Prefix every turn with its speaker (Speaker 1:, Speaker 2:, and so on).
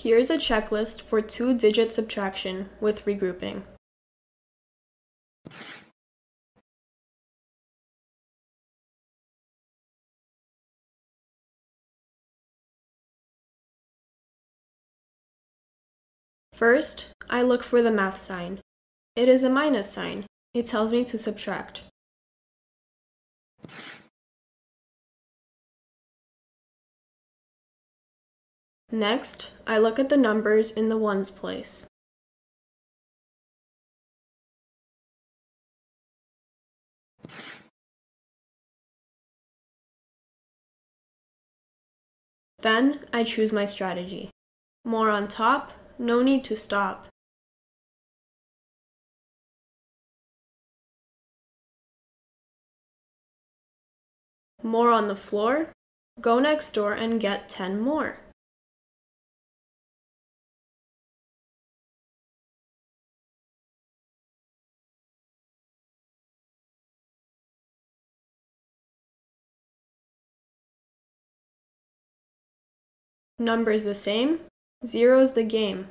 Speaker 1: Here's a checklist for two-digit subtraction with regrouping. First, I look for the math sign. It is a minus sign. It tells me to subtract. Next, I look at the numbers in the ones place. Then, I choose my strategy. More on top, no need to stop. More on the floor, go next door and get 10 more. Numbers the same, zero's the game.